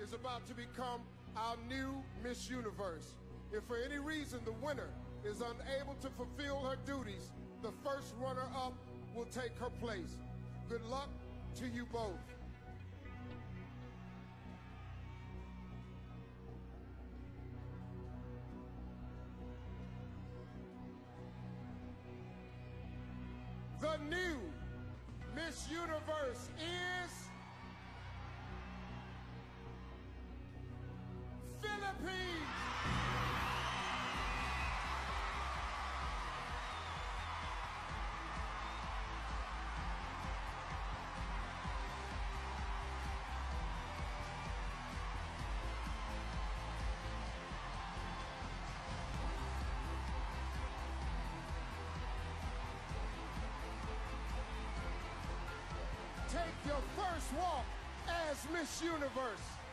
is about to become our new Miss Universe. If for any reason the winner is unable to fulfill her duties, the first runner up will take her place. Good luck to you both. The new Miss Universe is Take your first walk as Miss Universe.